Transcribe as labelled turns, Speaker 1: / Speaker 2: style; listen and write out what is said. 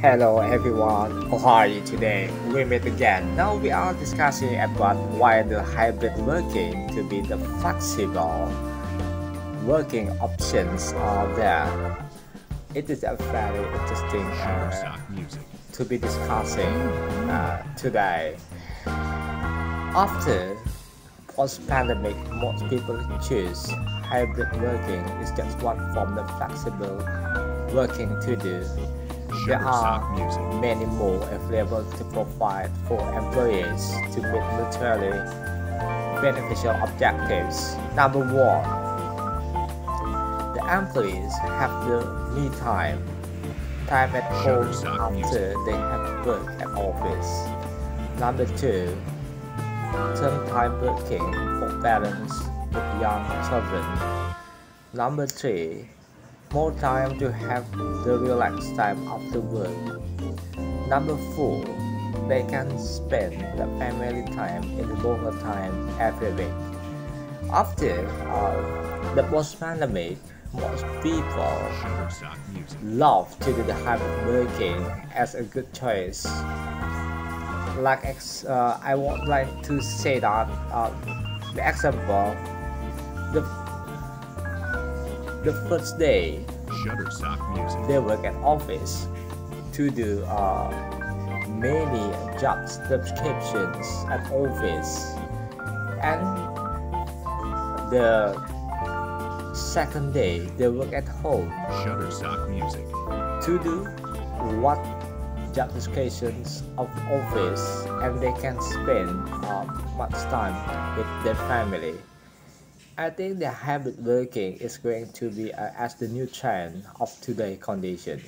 Speaker 1: Hello everyone, how are you today? We meet again. Now we are discussing about why the hybrid working to be the flexible working options are there. It is a very interesting uh, to be discussing uh, today. After post-pandemic, most people choose hybrid working is just one form of flexible working to do there are many more available to provide for employees to meet mutually beneficial objectives. Number one, the employees have the me time, time at home after they have worked at office. Number two, term time working for parents with young children. Number three, more time to have the relaxed time after work. Number four, they can spend the family time in the longer time every week. After uh, the post-pandemic, most people love to do the hybrid working as a good choice. Like uh, I would like to say that uh, the example, the the first day. They work at office to do uh, many job subscriptions at office. And the second day they work at home Shutterstock Music. to do what job descriptions of office and they can spend uh, much time with their family I think the hybrid working is going to be uh, as the new trend of today condition.